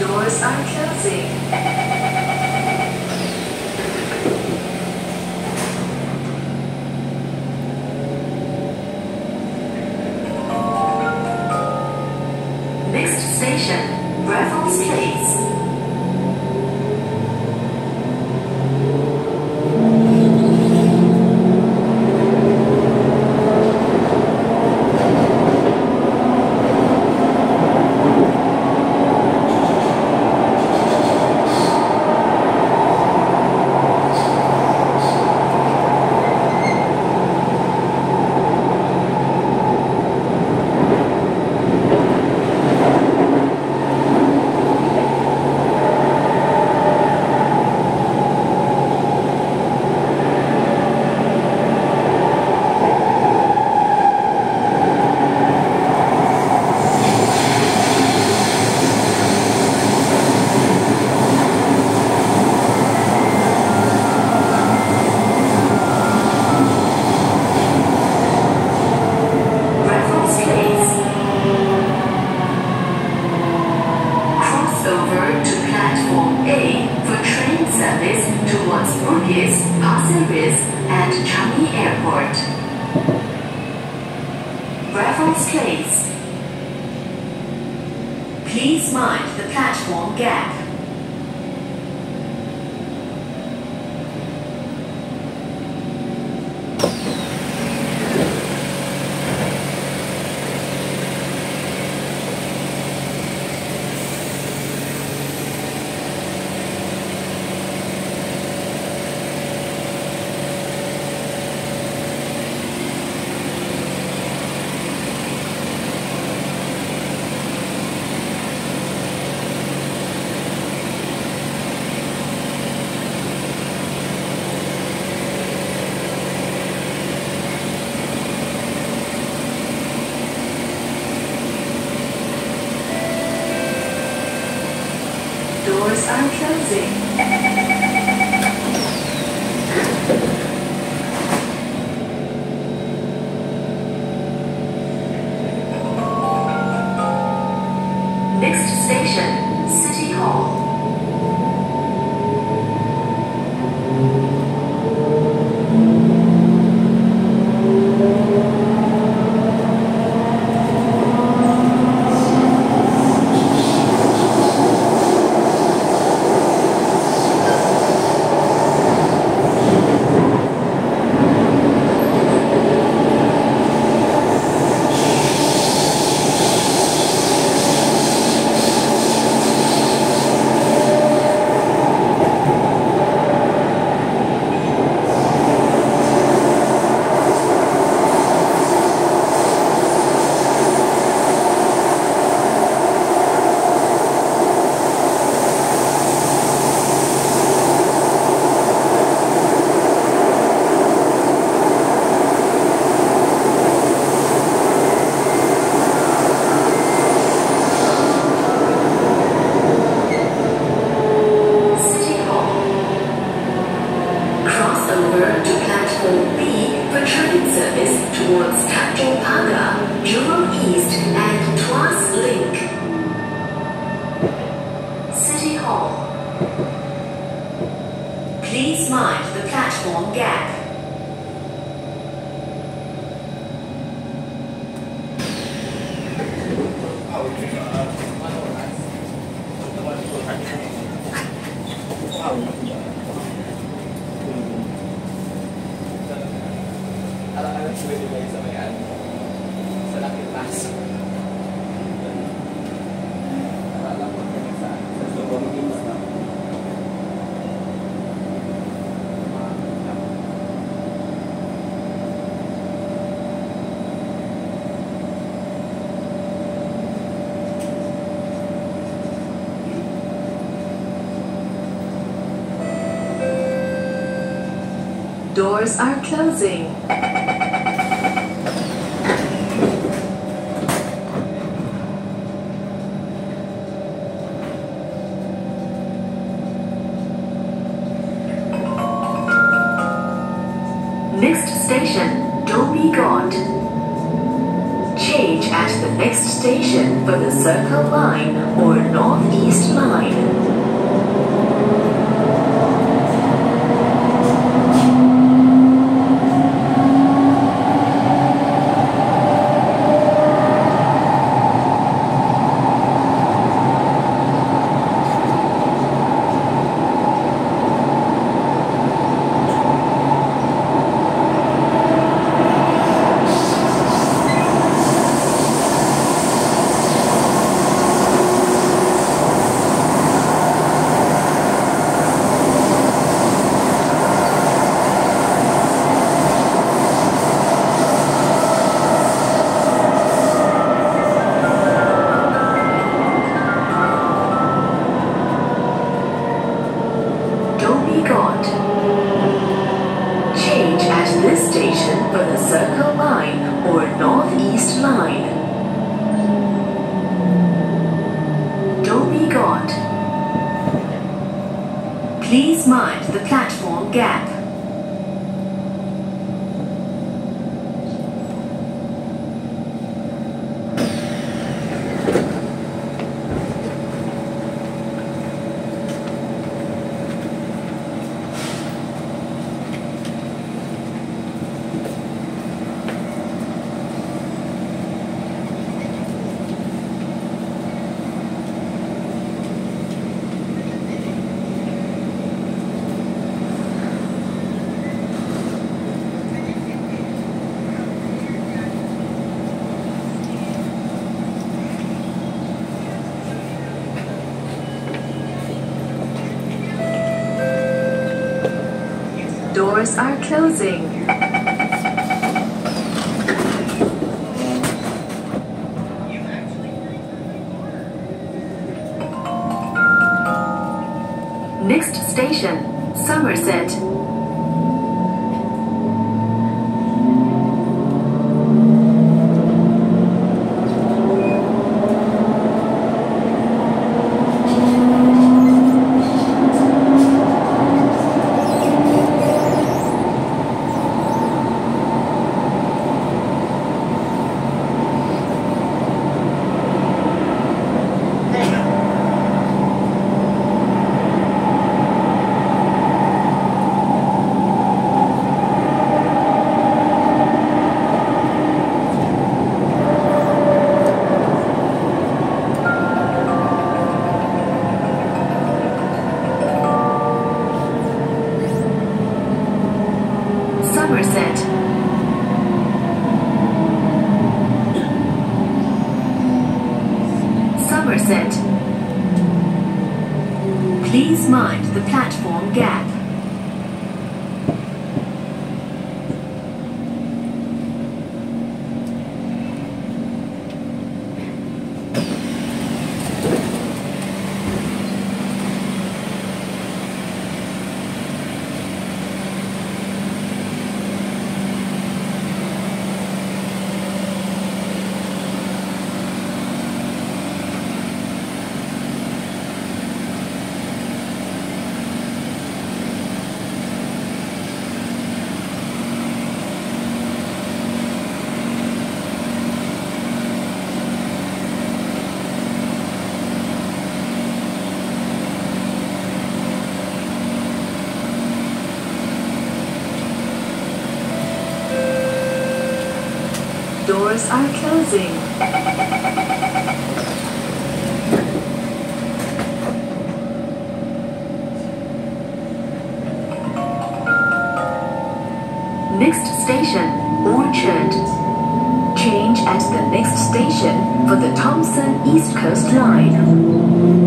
Doors are closing. Doors are closing. Doors are closing. Doors are closing. Next station, Somerset. Doors are closing. Next station, Orchard. Change at the next station for the Thomson East Coast Line.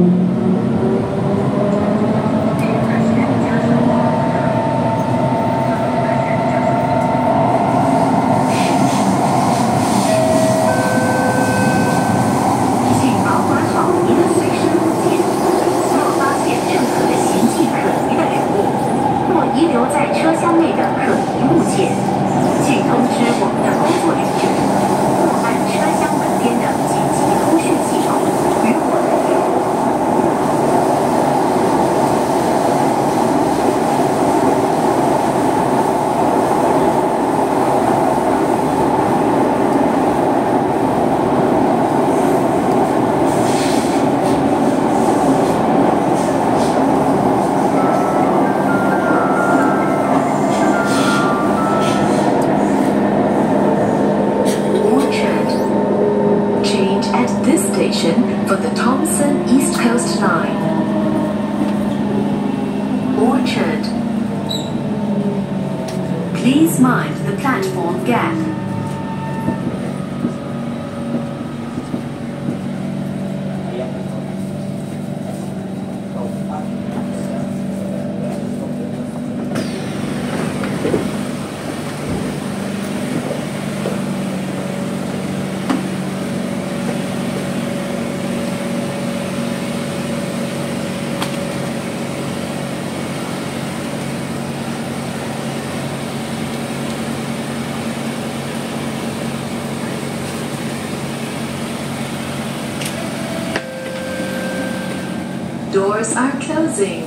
Doors are closing.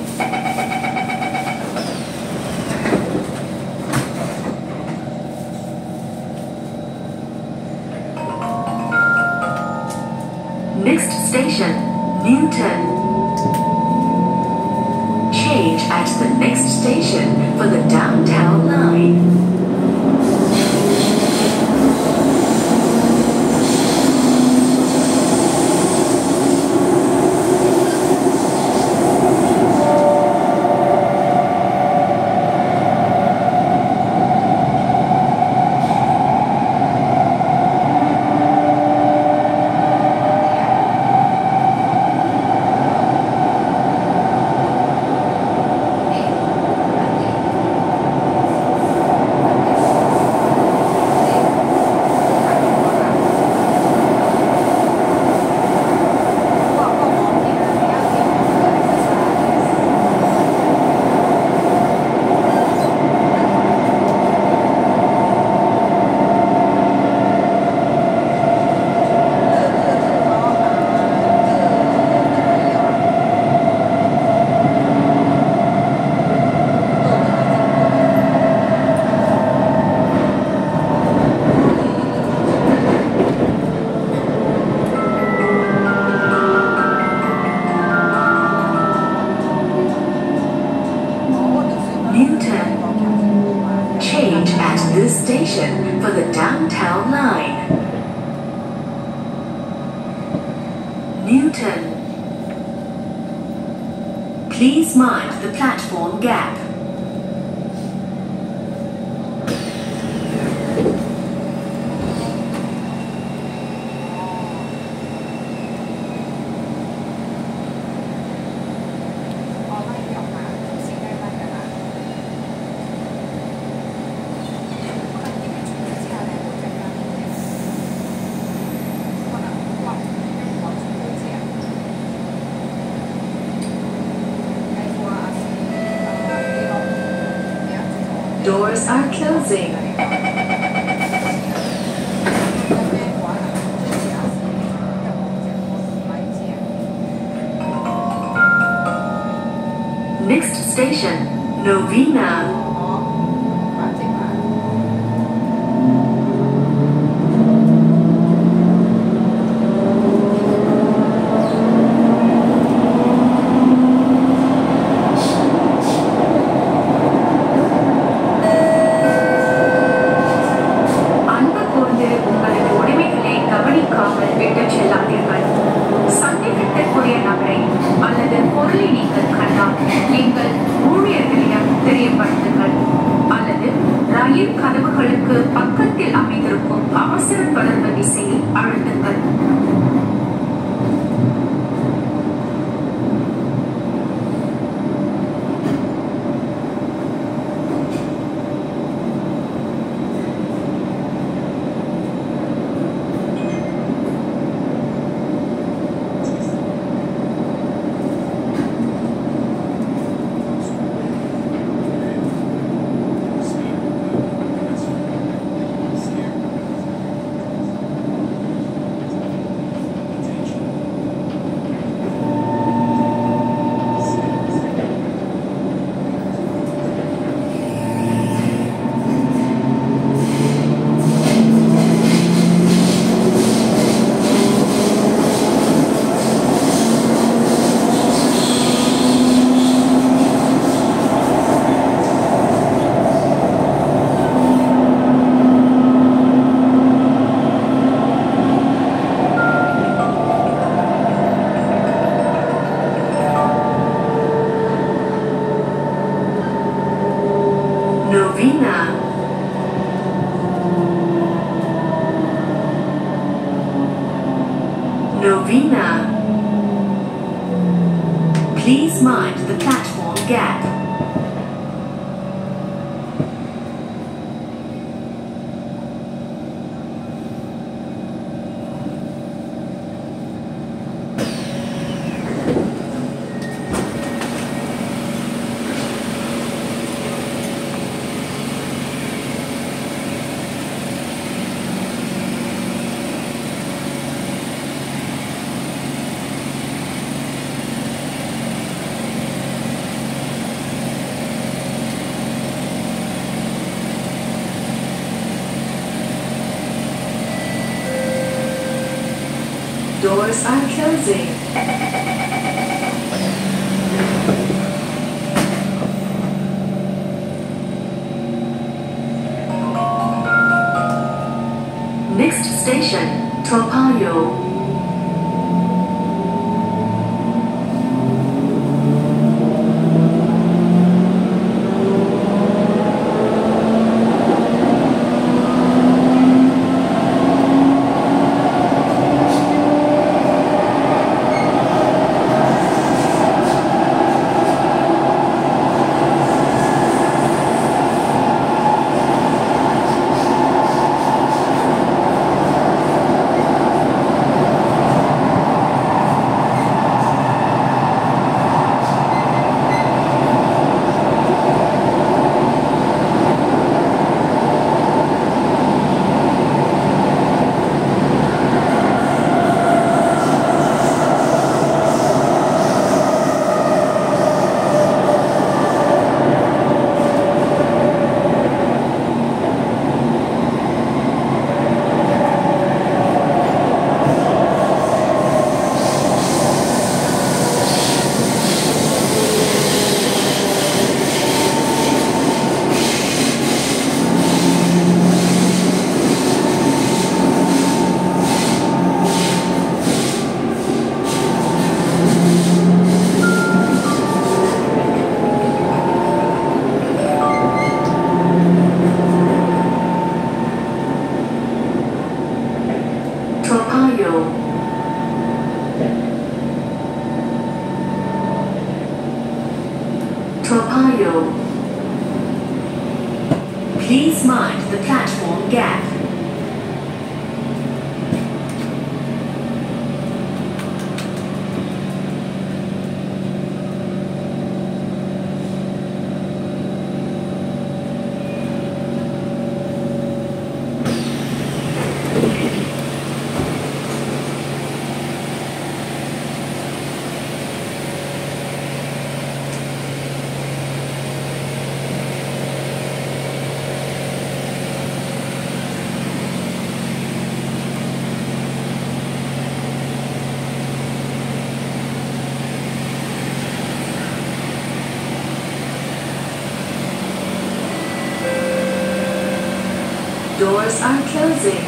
Doors are closing. நம்பியிருக்கும் அவசரப்படர்ந்த விசையை அழுத்துங்கள். i'm closing. Next station, Toa Payoh. Doors are closing.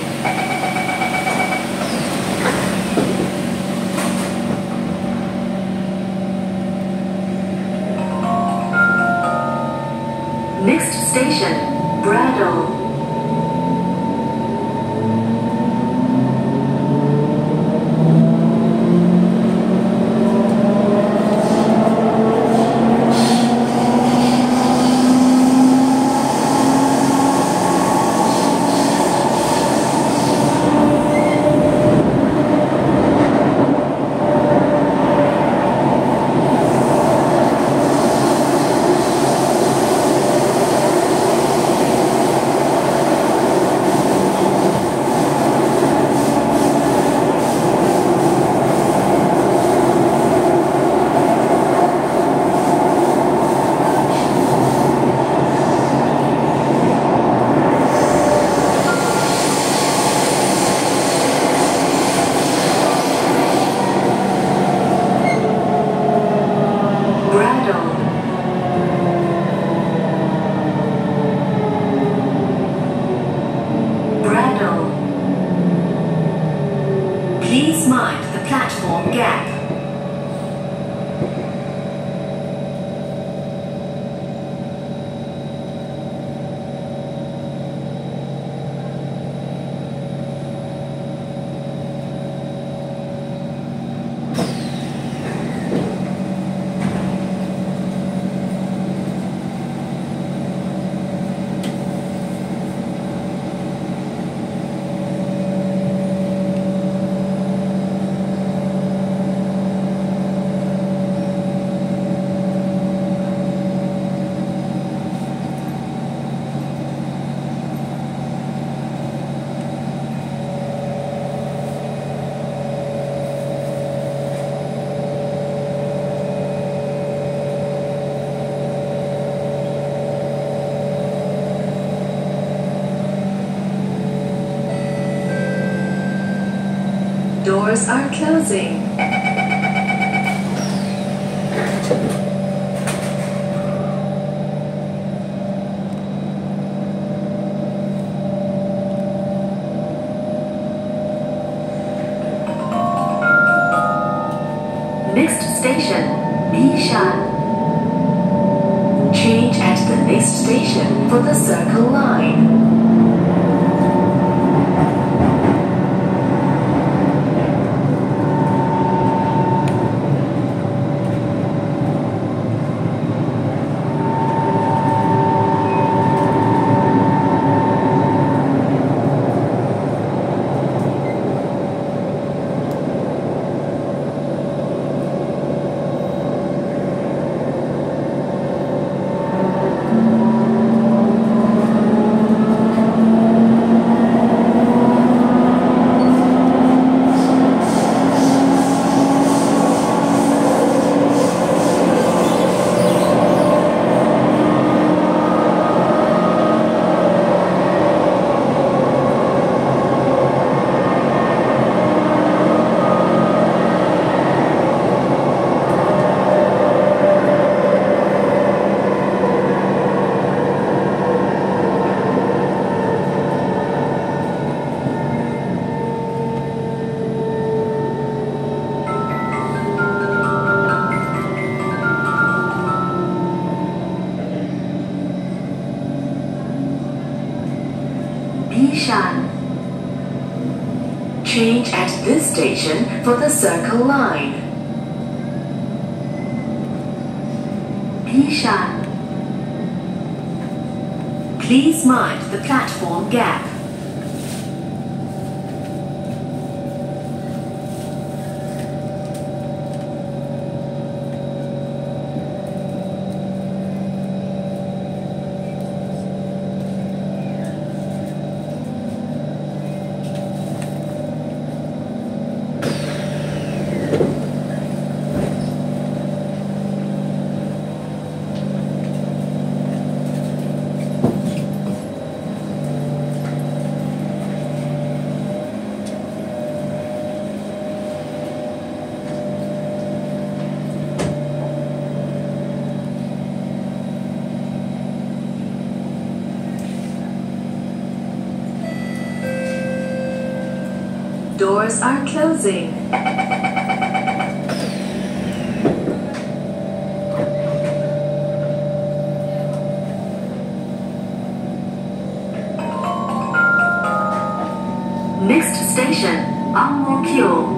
Are closing. Next station, Bishan. Change at the next station for the Circle Line. Bishan. Change at this station for the Circle Line. Bishan. Please mind the platform gap. Doors are closing. Next station, Ang Mo.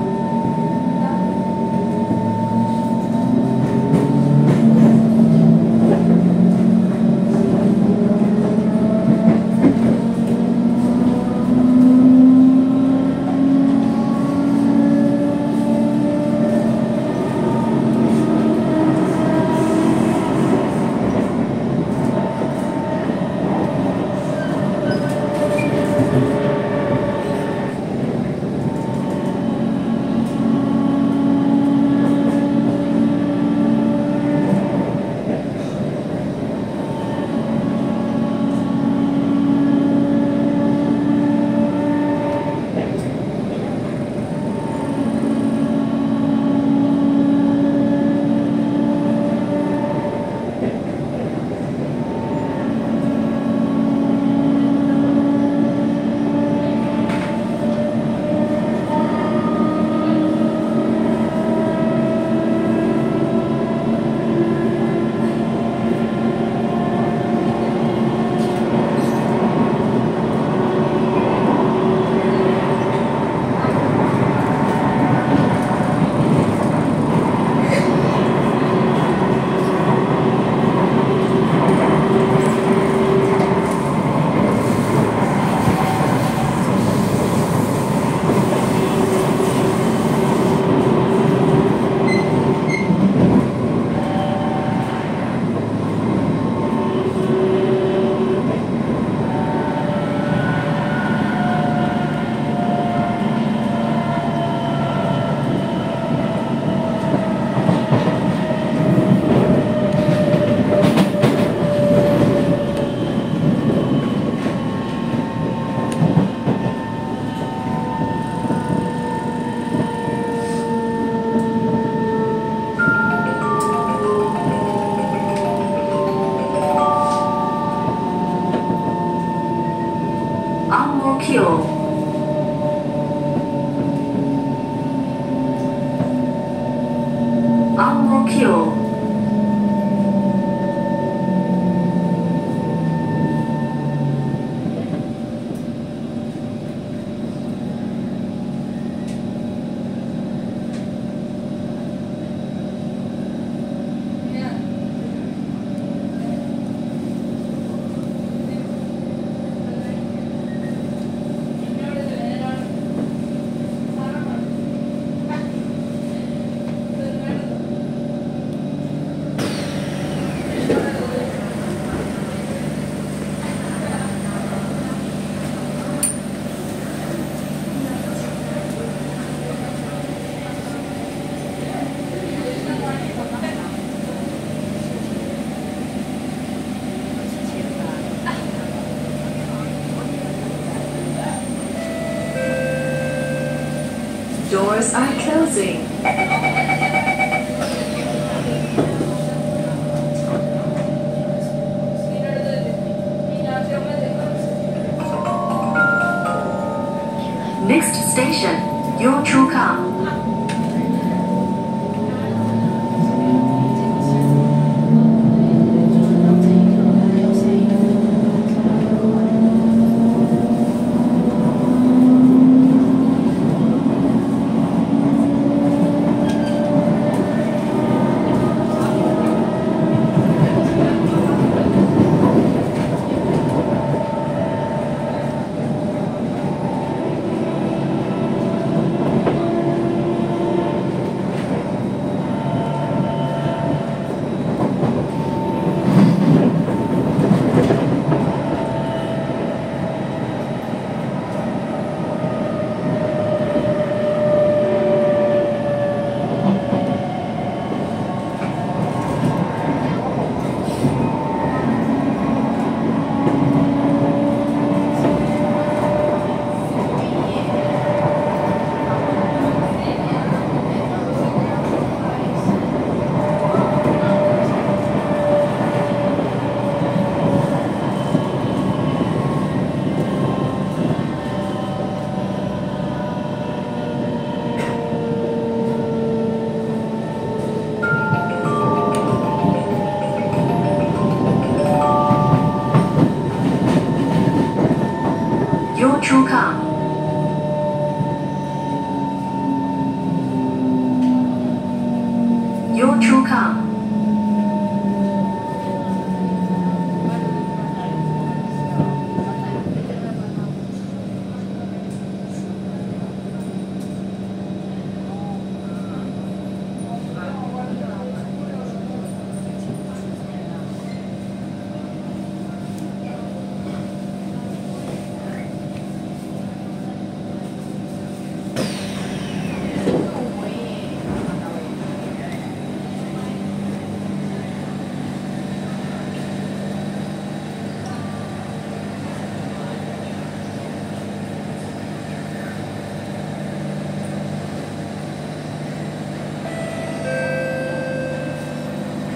Doors are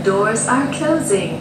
Doors are closing.